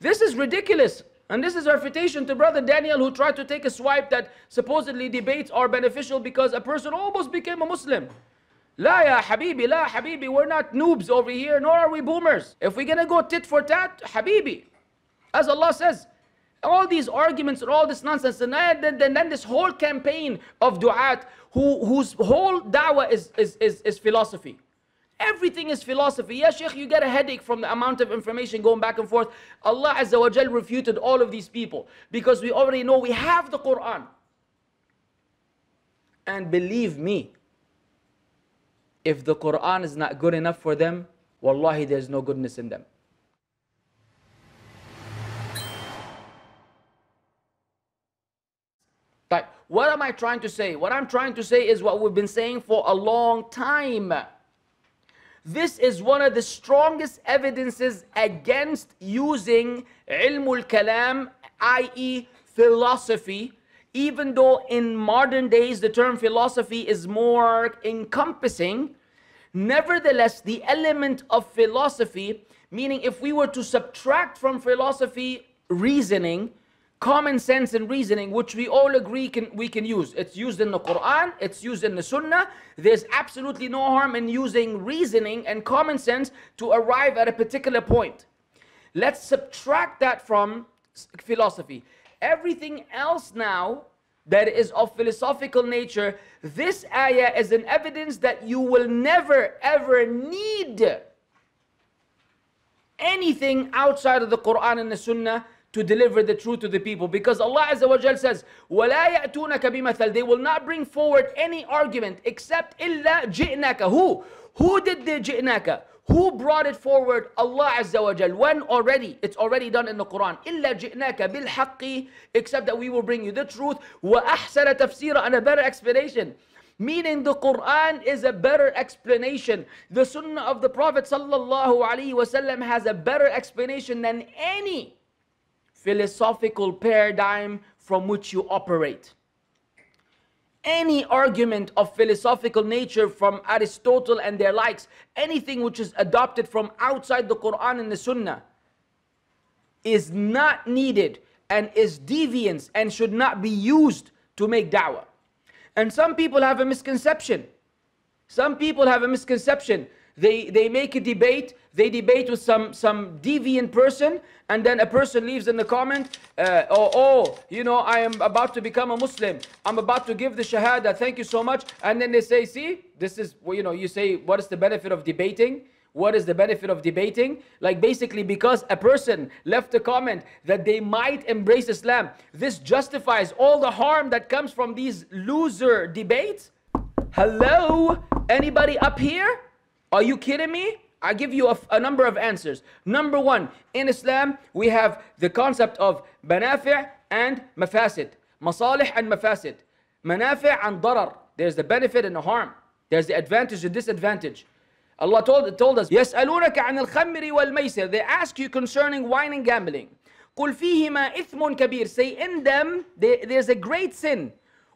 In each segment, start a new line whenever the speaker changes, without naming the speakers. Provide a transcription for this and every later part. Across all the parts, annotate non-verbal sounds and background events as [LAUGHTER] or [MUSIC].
This is ridiculous. And this is refutation to brother Daniel who tried to take a swipe that supposedly debates are beneficial because a person almost became a Muslim. La ya habibi, la habibi, we're not noobs over here, nor are we boomers. If we're gonna go tit for tat, habibi. As Allah says, all these arguments and all this nonsense, and then, then, then this whole campaign of du'at who, whose whole da'wah is, is, is, is philosophy. Everything is philosophy. Yeah, Sheikh, you get a headache from the amount of information going back and forth. Allah Azza wa Jal refuted all of these people because we already know we have the Quran. And believe me, if the Quran is not good enough for them, wallahi, there's no goodness in them. But what am I trying to say? What I'm trying to say is what we've been saying for a long time. This is one of the strongest evidences against using ilmul kalam, i.e. philosophy, even though in modern days the term philosophy is more encompassing, nevertheless the element of philosophy, meaning if we were to subtract from philosophy reasoning, common sense and reasoning, which we all agree can, we can use. It's used in the Quran, it's used in the Sunnah. There's absolutely no harm in using reasoning and common sense to arrive at a particular point. Let's subtract that from philosophy. Everything else now that is of philosophical nature, this ayah is an evidence that you will never ever need anything outside of the Quran and the Sunnah to deliver the truth to the people because Allah Azza wa Jal says وَلَا يَأْتُونَكَ بِمَثَلٍ they will not bring forward any argument except إِلَّا جِئْنَاكَ who? who did the جِئْنَاكَ? who brought it forward? Allah Azza wa Jal when already it's already done in the Quran إِلَّا جِئْنَاكَ بِالْحَقِّ except that we will bring you the truth وَأَحْسَنَ تَفْسِيرًا and a better explanation Meaning the Quran is a better explanation. The Sunnah of the Prophet sallallahu alaihi wasallam has a better explanation than any philosophical paradigm from which you operate. Any argument of philosophical nature from Aristotle and their likes, anything which is adopted from outside the Quran and the Sunnah, is not needed and is deviance and should not be used to make da'wah. And some people have a misconception. Some people have a misconception they, they make a debate, they debate with some, some deviant person, and then a person leaves in the comment, uh, oh, oh, you know, I am about to become a Muslim. I'm about to give the Shahada, thank you so much. And then they say, see, this is, you know, you say, what is the benefit of debating? What is the benefit of debating? Like basically because a person left a comment that they might embrace Islam, this justifies all the harm that comes from these loser debates? Hello? Anybody up here? Are you kidding me? I give you a, a, number of answers. Number one, in Islam, we have the concept of manafi' and mafasid. Masalih and mafasid. Manafi' and darar. There's the benefit and the harm. There's the advantage and disadvantage. Allah told, told us, يَسْأَلُونَكَ عَنِ الْخَمِّرِ وَالْمَيْسِرِ They ask you concerning wine and gambling. قُلْ فِيهِمَا إِثْمٌ كَبِيرٌ Say in them, there's a great sin.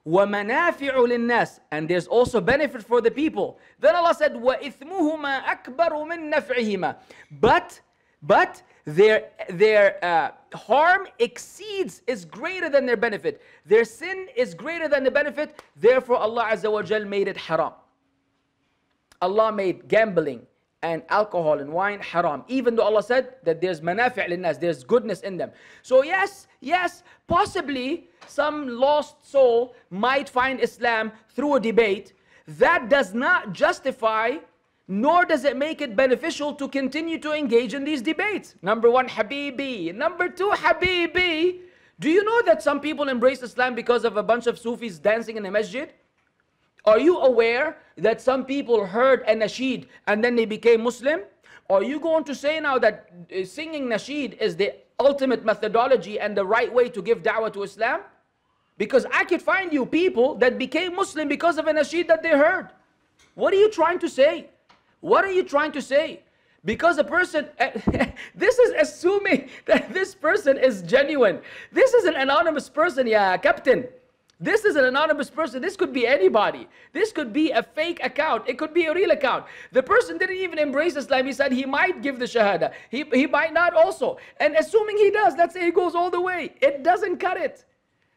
وَمَنَافِعُ لِلنَّاسِ And there's also benefit for the people. Then Allah said, وَإِثْمُهُمَا أَكْبَرُ مِن نَفْعِهِمَا But, but their, their uh, harm exceeds, is greater than their benefit. Their sin is greater than the benefit. Therefore Allah Azza wa Jal made it haram. Allah made gambling and alcohol and wine haram. Even though Allah said that there's manafi' linnas, there's goodness in them. So yes, yes, possibly some lost soul might find Islam through a debate. That does not justify nor does it make it beneficial to continue to engage in these debates. Number one, Habibi. Number two, Habibi. Do you know that some people embrace Islam because of a bunch of Sufis dancing in a masjid? Are you aware that some people heard a nasheed and then they became Muslim? Are you going to say now that uh, singing nasheed is the ultimate methodology and the right way to give da'wah to Islam? Because I could find you people that became Muslim because of a nasheed that they heard. What are you trying to say? What are you trying to say? Because a person, [LAUGHS] this is assuming [LAUGHS] that this person is genuine. This is an anonymous person, yeah, captain. This is an anonymous person. This could be anybody. This could be a fake account. It could be a real account. The person didn't even embrace Islam. He said he might give the Shahada. He, he might not also. And assuming he does, let's say he goes all the way. It doesn't cut it.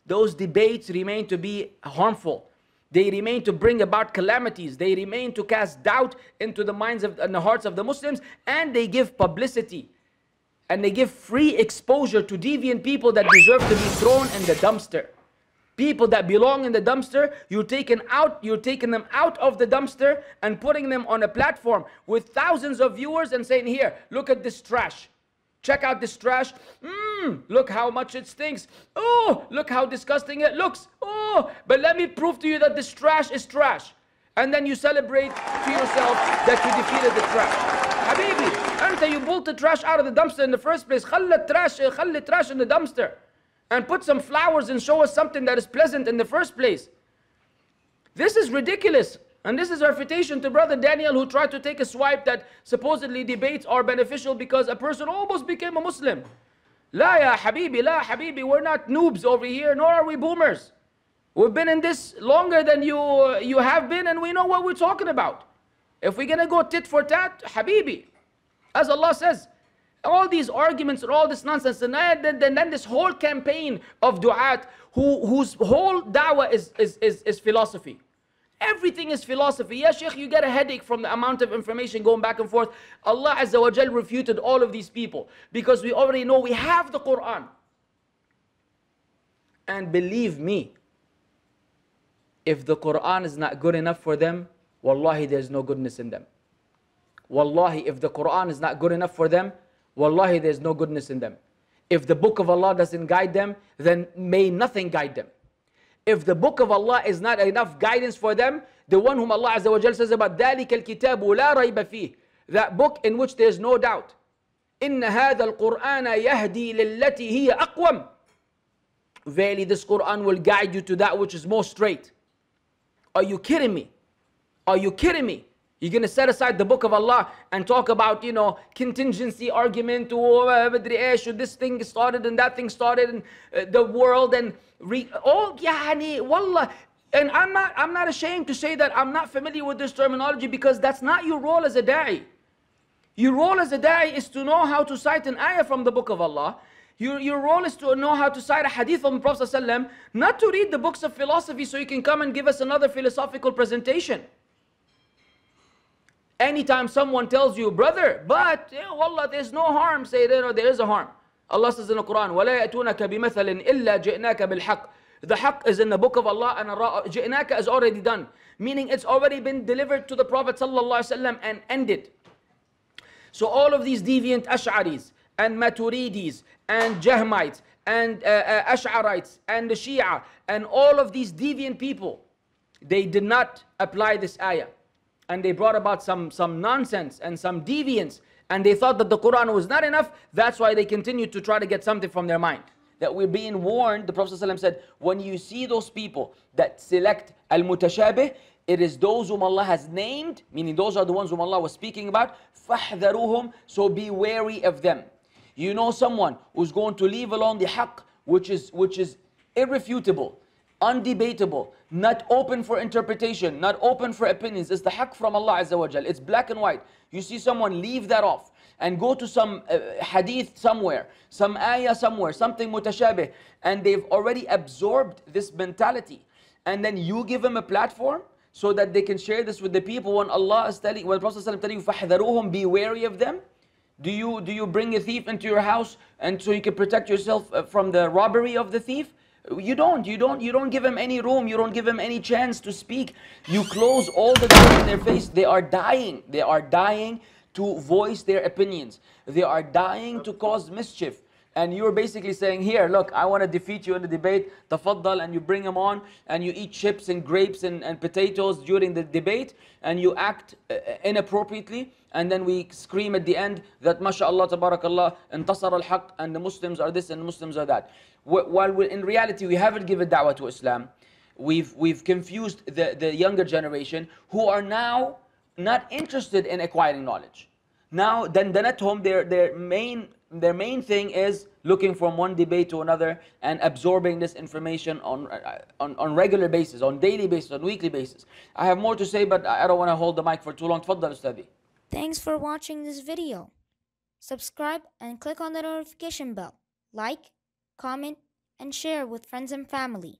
Those debates remain to be harmful. They remain to bring about calamities. They remain to cast doubt into the minds of, and the hearts of the Muslims. And they give publicity. And they give free exposure to deviant people that deserve to be thrown in the dumpster people that belong in the dumpster you're taking out you're taking them out of the dumpster and putting them on a platform with thousands of viewers and saying here look at this trash check out this trash mmm look how much it stinks oh look how disgusting it looks oh but let me prove to you that this trash is trash and then you celebrate to yourself that you defeated the trash حبيبي انت you pulled the trash out of the dumpster in the first place خلي التراش خلي التراش in the dumpster and put some flowers and show us something that is pleasant in the first place. This is ridiculous. And this is refutation to brother Daniel who tried to take a swipe that supposedly debates are beneficial because a person almost became a Muslim. La ya habibi, la habibi, we're not noobs over here, nor are we boomers. We've been in this longer than you, uh, you have been and we know what we're talking about. If we're gonna go tit for tat, habibi, as Allah says, all these arguments and all this nonsense and then, then, then this whole campaign of du'at who, whose whole da'wah is, is, is, is philosophy. Everything is philosophy. Yeah sheikh you get a headache from the amount of information going back and forth. Allah azza wa jal refuted all of these people because we already know we have the quran. And believe me if the quran is not good enough for them wallahi there's no goodness in them. Wallahi if the quran is not good enough for them Wallahi, there's no goodness in them. If the book of Allah doesn't guide them, then may nothing guide them. If the book of Allah is not enough guidance for them, the one whom Allah Azza wa Jal says about ذَلِكَ الْكِتَابُ لَا رَيْبَ فِيهِ That book in which there is no doubt. إِنَّ هَذَا الْقُرْآنَ يَهْدِي لِلَّتِي هِيَ أَقْوَمُ Verily this Quran will guide you to that which is most straight. Are you kidding me? Are you kidding me? You're going to set aside the book of Allah and talk about, you know, contingency argument or uh, should this thing started and that thing started and uh, the world and re- oh, yani, wallah. And I'm not, I'm not ashamed to say that I'm not familiar with this terminology because that's not your role as a da'i. Your role as a da'i is to know how to cite an ayah from the book of Allah. Your, your role is to know how to cite a hadith from the Prophet not to read the books of philosophy so you can come and give us another philosophical presentation Anytime someone tells you, brother, but yeah, wallah, there's no harm, say there, no, there is a harm. Allah says in the Quran, وَلَا يَأْتُونَكَ بِمَثَلٍ إِلَّا جِئْنَاكَ بِالْحَقِّ The haqq is in the book of Allah and جِئْنَاكَ is already done. Meaning it's already been delivered to the Prophet ﷺ and ended. So all of these deviant Ash'aris and Maturidis and Jahmites and uh, uh, Ash'arites and the Shia and all of these deviant people, they did not apply this ayah and they brought about some, some nonsense and some deviance and they thought that the Quran was not enough, that's why they continued to try to get something from their mind. That we're being warned, the Prophet ﷺ said, when you see those people that select al-mutashabih, it is those whom Allah has named, meaning those are the ones whom Allah was speaking about, فَاحْذَرُوهُمْ So be wary of them. You know someone who's going to leave alone the haqq, which is, which is irrefutable, undebatable, not open for interpretation, not open for opinions. It's the haqq from Allah Azza wa Jal. It's black and white. You see someone leave that off and go to some uh, hadith somewhere, some ayah somewhere, something mutashabih, and they've already absorbed this mentality. And then you give them a platform so that they can share this with the people when Allah is telling, when the Prophet is telling you, فَحْذَرُوهُمْ Be wary of them. Do you, do you bring a thief into your house and so you can protect yourself uh, from the robbery of the thief? You don't, you don't, you don't give them any room, you don't give them any chance to speak. You close all the doors in their face. They are dying. They are dying to voice their opinions. They are dying to cause mischief. And you're basically saying, here, look, I want to defeat you in the debate, tafaddal, and you bring them on, and you eat chips and grapes and, and potatoes during the debate, and you act uh, inappropriately, and then we scream at the end that mashallah tabarakallah intasar al-haq and the muslims are this and the muslims are that while in reality we haven't given da'wah to islam we've we've confused the the younger generation who are now not interested in acquiring knowledge now then then at home their their main their main thing is looking from one debate to another and absorbing this information on, on, on regular basis, on daily basis, on weekly basis. I have more to say, but I don't want to hold the mic for too long. Tfaddal, Ustadi.
Thanks for watching this video. Subscribe and click on the notification bell. Like, comment, and share with friends and family.